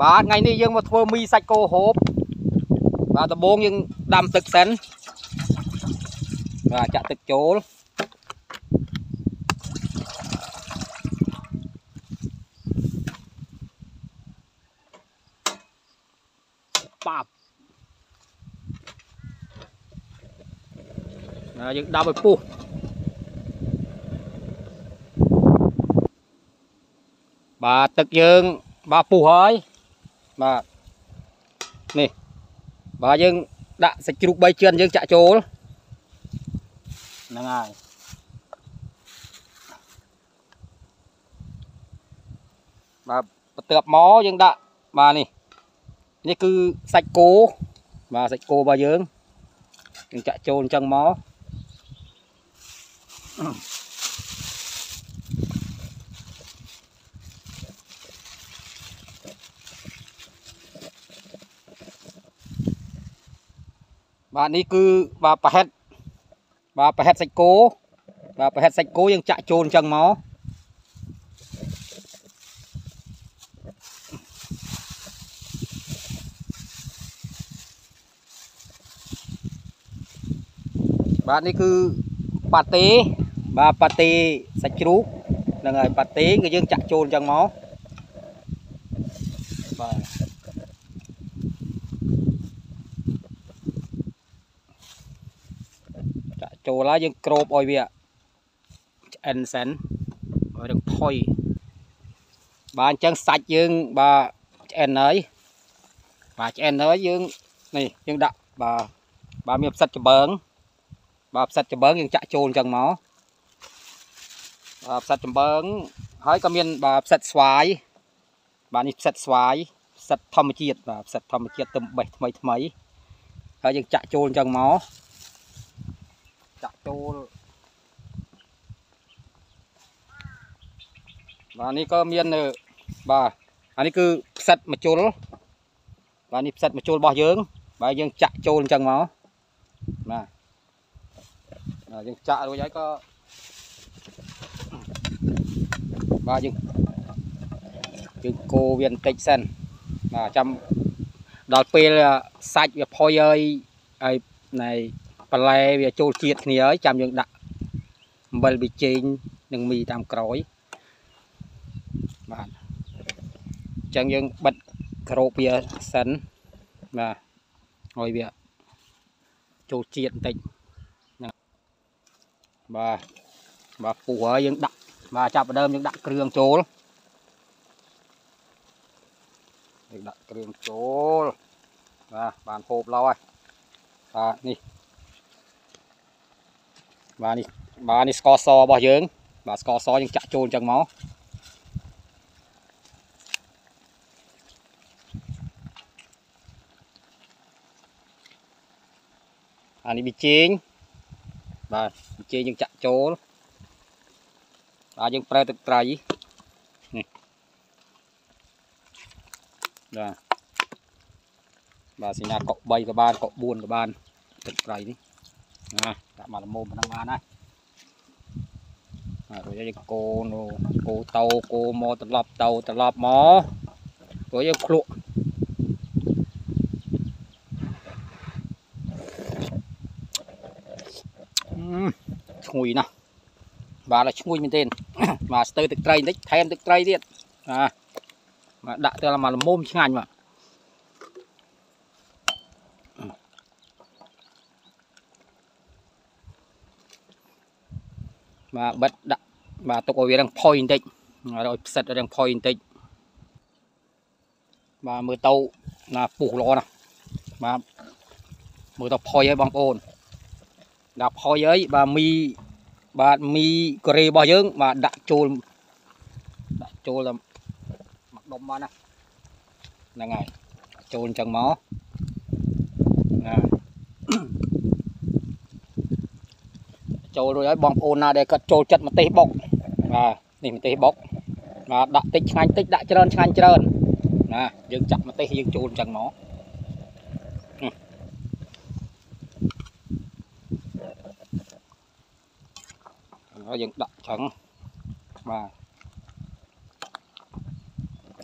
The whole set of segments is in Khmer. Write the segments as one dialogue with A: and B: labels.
A: បាទថ្ងៃនេះយើងមកធ្វើមីសាច់គោហូបបាទដំបូងយើងដាំទឹកសិនបាទចាក់ទឹកចូលបាប់ណាយើងដាំឲ្យពុះបាទទឹកយើងបាទពុះហើយ បាទនេះបាទយើងដាក់សាច់ជ្រូក3ជឿនយើងចាក់ចូលហ្នឹងហើយបាទបន្ទាប់មកយើងដាក់បាទនេះនេះគឺសាច់គោបាទសាច់គោរបស់យើងយើងចាក់ចូលអញ្ចឹងមក បាទនេះគឺបាទប្រហិតបាទប្រហិតសាច់គោបាទប្រហិតសាច់គោយើងចាក់ចូលអញ្ចឹងមកបាទនេះគឺប៉ាតេបាទប៉ាតេសាច់ជ្រូកហ្នឹងហើយប៉ាតេគឺយើងចាក់ចូលអញ្ចឹងមកបាទ ចាក់ចូលហើយយើងក្របឲ្យវាឆ្អិនសិនឲ្យនឹងផុយបាទអញ្ចឹងសាច់យើងបាទឆ្អិនហើយបាទឆ្អិនហើយយើងនេះយើងដាក់បាទបាទមានផ្សិតច្បើងបាទផ្សិតចម្បើងយើងចាក់ចូលអញ្ចឹងមកបាទផ្សិតចម្បើងហើយក៏មានបាទផ្សិតស្វាយបាទនេះផ្សិតស្វាយផ្សិតធម្មជាតិបាទផ្សិតធម្មជាតិទឹមបេះថ្មីថ្មីហើយយើងចាក់ចូលអញ្ចឹងមក ចាក់ចូលបាទនេះក៏មានបាទអានេះគឺផ្សិតម្ជុលបាទនេះផ្សិតម្ជុលរបស់យើង បាទយើងចាក់ចូលអញ្ចឹងមកបាទយើងចាក់រួចហើយក៏បាទយើងយើងកូរវាបន្តិចសិនបាទចាំដល់ពេលសាច់វាផុយហើយហើយនៃ បន្លែវាចូលជាតិគ្នាហើយចាំយើងដាក់អំបិលប៊ីចេងនិងមីតាមក្រោយបាទអញ្ចឹងយើងបិទក្របវាសិនបាទឲ្យវាចូលជាតិបន្តិចបាទបាទពុះហើយយើងដាក់បាទចាប់ដើមយើងដាក់គ្រឿងចូលយើងដាក់គ្រឿងចូលបាទបានហូបឡោហើយបាទនេះ បាទនេះបាទនេះស្ករសរបស់យើង បាទស្ករសយើងចាក់ចូលអញ្ចឹងមកអានេះប៊ីចេងបាទប៊ីចេងយើងចាក់ចូលបាទយើងប្រើទឹកត្រីនេះបាទបាទសញ្ញាកក់3ក៏បានកក់4ក៏បានទឹកត្រីនេះ ណាដាក់មកល្មមប៉ុណ្ណឹងបានហើយហើយរួចយើងកូនកូតោកូមកត្រឡប់តោត្រឡប់មករួចយើងភ្លក់ឈ្ងុយណាស់បាទឈ្ងុយមែនទេបាទស្ទើរទឹកត្រីបន្តិចថែមទឹកត្រីទៀតបាទបាទដាក់ទៅមកល្មមឆ្ងាញ់បាទ បាទបិទដាក់បាទទុកឲ្យវារឹងផុយបន្តិចឲ្យផ្សិតរឹងផុយបន្តិចបាទមើលទៅណាពុះល្អណាស់បាទមើលទៅផុយហើយបងប្អូនដាក់ផុយហើយបាទមីបាទមីកូរ៉េរបស់យើង បាទដាក់ចូលដាក់ចូលដល់មកដុំបានណាហ្នឹងហើយចូលអញ្ចឹងមកណា ចូលរួចហើយបងប្អូនណាដែលគាត់ចូលចិត្តម្ទេសបុកបាទនេះម្ទេសបុកបាទដាក់តិចឆ្ងាញ់តិចដាក់ច្រើនឆ្ងាញ់ច្រើនណាយើងចាក់ម្ទេសយើងចូលអញ្ចឹងមកហើយយើងដាក់ចឹងបាទ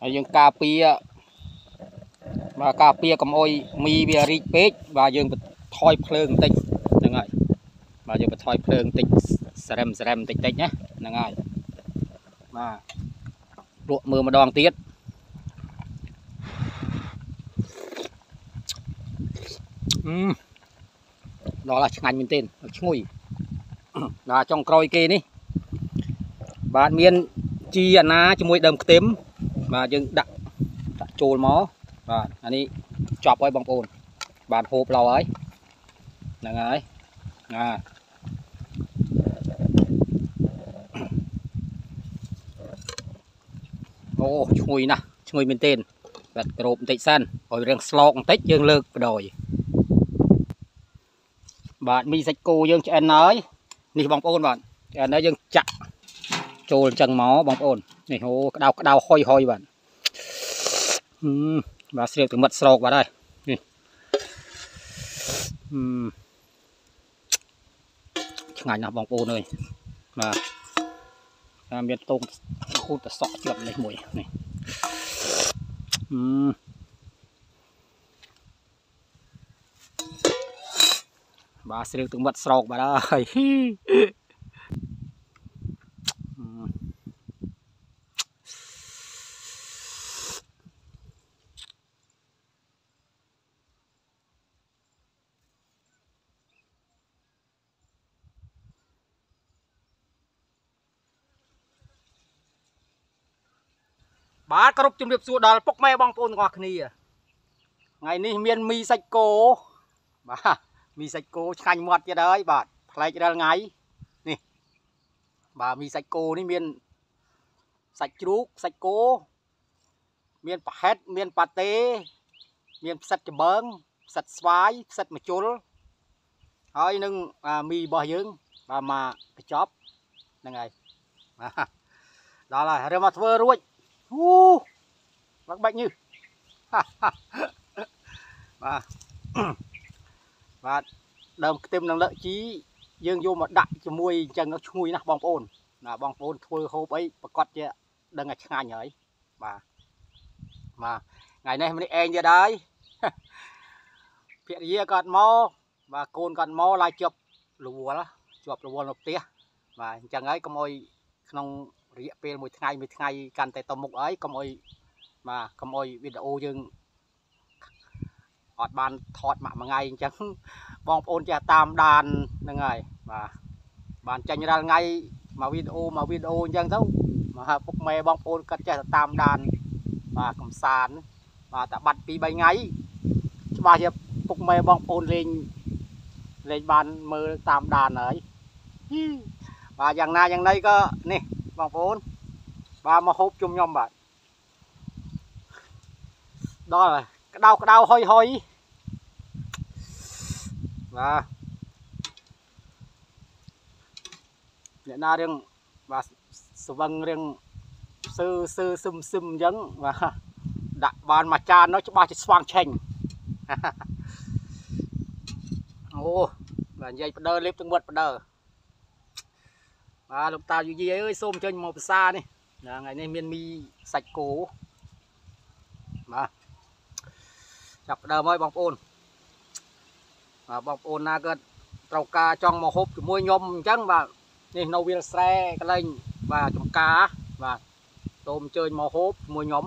A: ហើយយើងការពារបាទការពារកុំអុយមីវារីកពេកបាទយើងបន្ថយភ្លើងបន្តិចហ្នឹងហើយ បាទយើងបន្ថយភ្លើងបន្តិចសរឹមសរឹមបន្តិចតិចណាហ្នឹងហើយបាទលក់មើលម្ដងទៀតអឺដល់ឡាឆ្ងាញ់មែនទែនឈ្ងុយដល់ចុងក្រោយគេនេះបាទមានជីអាណាជាមួយដើមខ្ទឹមបាទយើងដាក់ដាក់ចូលមកបាទអានេះចប់ហើយបងប្អូនបាទហូបឡោហើយហ្នឹងហើយណា អូឈ្ងុយណាស់ឈ្ងុយមែនទែនបាទក្របបន្តិចសិនឲ្យរឿងស្លោកបន្តិចយើងលើកបដ ாய் បាទមីសាច់គោយើងឆ្អិនហើយនេះបងប្អូនបាទឆ្អិនហើយយើងចាក់ចូលអញ្ចឹងមកបងប្អូននេះអូក្តៅក្តៅហុយហុយបាទហឹមបាទស្រៀកទឹកមិត្តស្រោកបាទហើយនេះហឹមឆ្ងាញ់ណាស់បងប្អូនអើយបាទតា មមានតងខូតតសក់ជាប់នេះមួយនេះហឹមបាទស្រៀកទឹកមិត្តស្រោកបាទហើយ បាទគ្រប់ជំរាបសួរដល់ពុកម៉ែបងប្អូនទាំងអស់គ្នាថ្ងៃនេះមានមីសាច់គោបាទមីសាច់គោឆ្ងាញ់មាត់ទៀតហើយបាទប្លែករាល់ថ្ងៃនេះបាទមីសាច់គោនេះមានសាច់ជ្រូកសាច់គោមានប្រហិតមានប៉ាតេមានផ្សិតចម្បើងផ្សិតស្វាយផ្សិតម្ជុលហើយនឹងមីរបស់យើងបាទមកកញ្ចប់ហ្នឹងហើយដល់ហើយរើមកធ្វើរួច អូបាក់បាច់ញើសបាទបាទដើមខ្ទឹមនឹងលឹកជីយើងយកមកដាក់ជាមួយអញ្ចឹងឈ្ងុយណាស់បងប្អូនណាបងប្អូនធ្វើហូបអីប្រកាសជាដឹងថាឆ្ងាញ់ហើយបាទបាទថ្ងៃនេះម្នាក់ឯងទៀតហើយភរិយាគាត់មកបាទកូនគាត់មកឡាយជាប់រវល់ជាប់រវល់នៅផ្ទះបាទអញ្ចឹងហើយកុំអុយក្នុង រយៈពេលមួយថ្ងៃមួយថ្ងៃកាន់តែតមុខអីកុំអុយបាទកុំអុយវីដេអូយើងអត់បានថតមួយថ្ងៃអញ្ចឹងបងប្អូនចេះតាមដានហ្នឹងហើយបាទបានចាញ់រាល់ថ្ងៃមកវីដេអូមកវីដេអូអញ្ចឹងទៅមកពុកម៉ែបងប្អូនគាត់ចេះតាមដានបាទកំសាន្តបាទតែបាត់2 3ថ្ងៃច្បាស់ជាពុកម៉ែបងប្អូនលេងលេងបានមើលតាមដានហើយបាទយ៉ាងណាយ៉ាងណីក៏នេះ បងប្អូនបាទមកហូបជុំខ្ញុំបាទដល់ហើយក្តៅក្តៅហុយហុយបាទអ្នកណារឿងបាទស្វឹងរឿងសឺសឺសឹមសឹមអញ្ចឹងបាទដាក់បានមួយចាននោះច្បាស់ជាស្វាងឆេញអូបាទនិយាយបដើលេបទាំងមាត់បដើ បាទលោកតាយូយីអើយសូមអញ្ជើញមកភាសានេះថ្ងៃនេះមានមីសាច់គោបាទចាប់ដើមហើយបងប្អូនបាទបងប្អូនណាក៏ត្រូវការចង់មកហូបជាមួយខ្ញុំអញ្ចឹងបាទនេះនៅវាលស្រែកន្លែងបាទចំការបាទសូមអញ្ជើញមកហូបជាមួយខ្ញុំ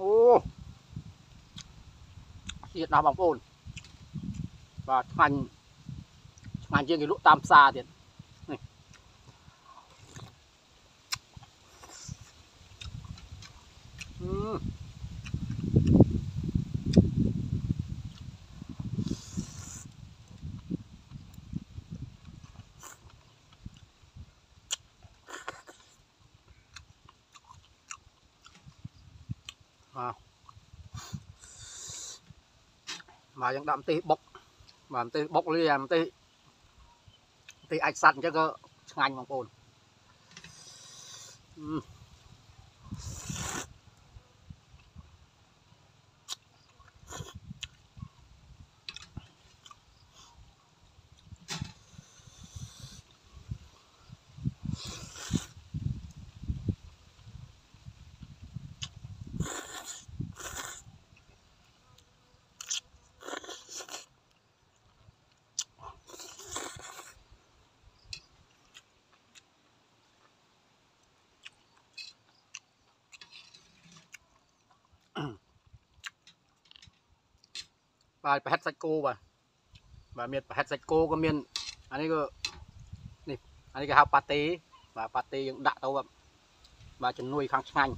A: អូ ទៀតណាស់បងប្អូនបាទឆ្ងាញ់ឆ្ងាញ់ជាងគេលក់តាមផ្សារទៀតនេះអឺ បាទយើងដាក់ម្ទេសបុកបាទម្ទេសបុកលាម្ទេសម្ទេសអាចសัตว์អញ្ចឹងក៏ឆ្ងាញ់បងប្អូន បាទប្រហិតសាច់គោបាទបាទមានប្រហិតសាច់គោក៏មានអានេះក៏នេះអានេះគេហៅប៉ាតេបាទប៉ាតេយើងដាក់ទៅបាទបាទជំនួយខាងឆ្ងាញ់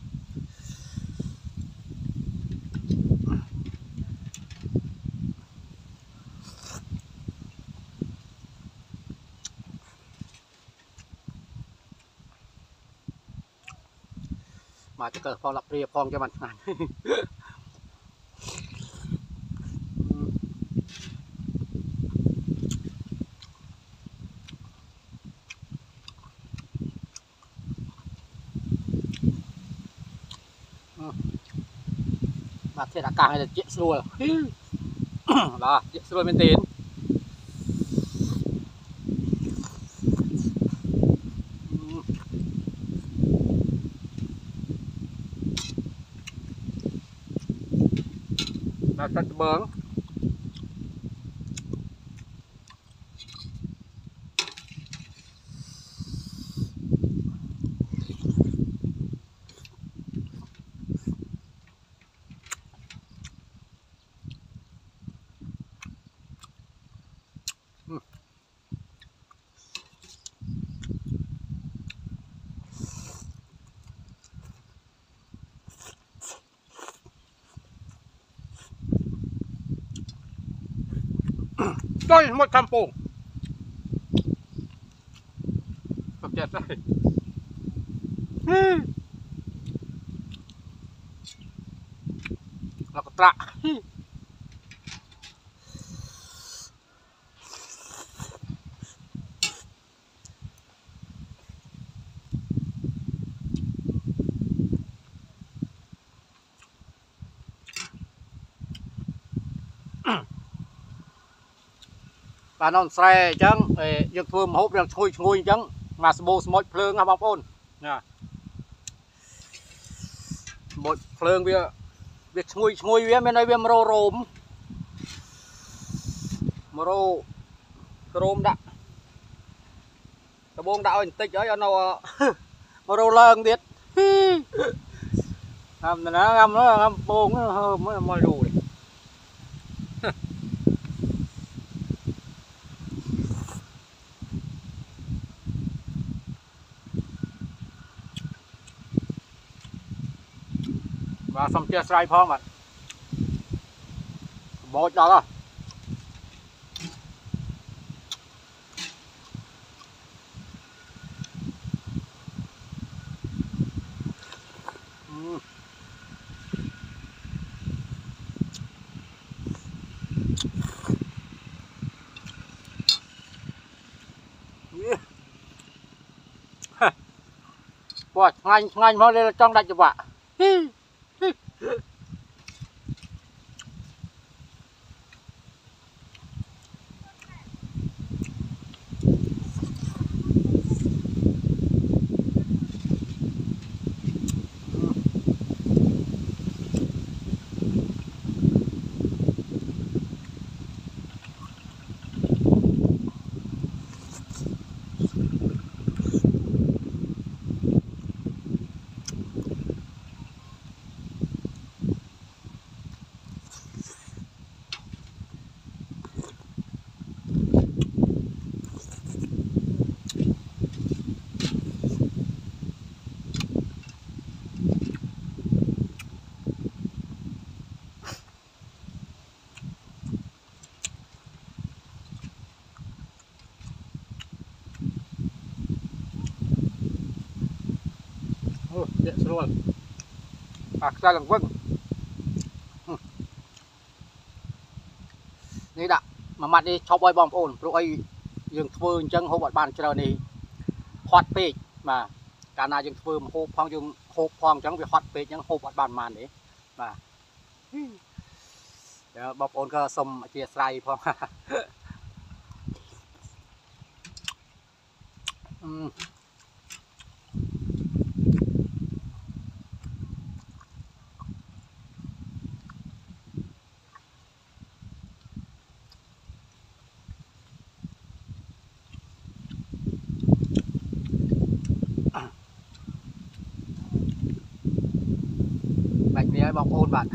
A: បាទចង្កឹះផងលាក់ព្រាផងចាំបានឆ្ងាញ់ បាទធាតុអាកាសឲ្យត្រជាក់ស្រួលបាទត្រជាក់ស្រួលមែនទេបាទទឹកត្បឿង ចុយមកកំពងសុំចិ កាណុនស្រែអញ្ចឹងយើងធ្វើម្ហូបយើងឈ្ងុយឈ្ងុយអញ្ចឹងមកស្បូស្មុចភ្លើងណាបងប្អូនណាស្មុចភ្លើងវាវាឈ្ងុយឈ្ងុយវាមានន័យវាមករោរោមមករោក្រោមដាក់ដបងដាក់ឲ្យបន្តិចហើយអត់នៅមករោឡើងទៀតតាមណាងាំងាំពងមើលយូរ បាទសុំចេះស្រ័យផងបាទបោចដល់ហ៎បាទឆ្ងាញ់ឆ្ងាញ់មកលេចង់ដាច់ច្បាក់ ជាក់ស្រួលអាខ្សែឡើងវឹងនេះដាក់មួយម៉ាត់នេះឈប់ឲ្យបងប្អូនព្រោះអីយើងធ្វើអញ្ចឹងហូបអត់បានច្រើននេះហត់ពេកបាទកាលណាយើងធ្វើមហូបផងយើងហូបផងអញ្ចឹងវាហត់ពេកអញ្ចឹងហូបអត់បានបានទេបាទបងប្អូនក៏សុំអធិស្ឋានផងអឺ បងប្អូនបាទ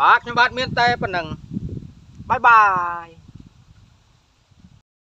A: បាទខ្ញុំបាទមានតែប៉ុណ្ណឹង
B: បាយបាយ